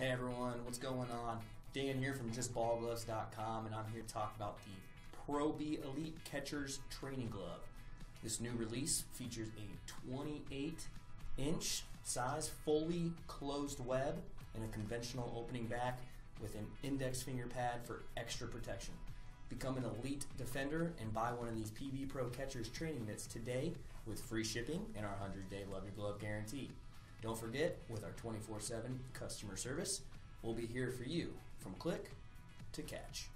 Hey everyone, what's going on? Dan here from JustBallGloves.com, and I'm here to talk about the Pro B Elite Catcher's Training Glove. This new release features a 28 inch size, fully closed web, and a conventional opening back with an index finger pad for extra protection. Become an elite defender and buy one of these PB Pro Catcher's training mitts today with free shipping and our 100 day Love Your Glove guarantee. Don't forget, with our 24 7 customer service, we'll be here for you from click to catch.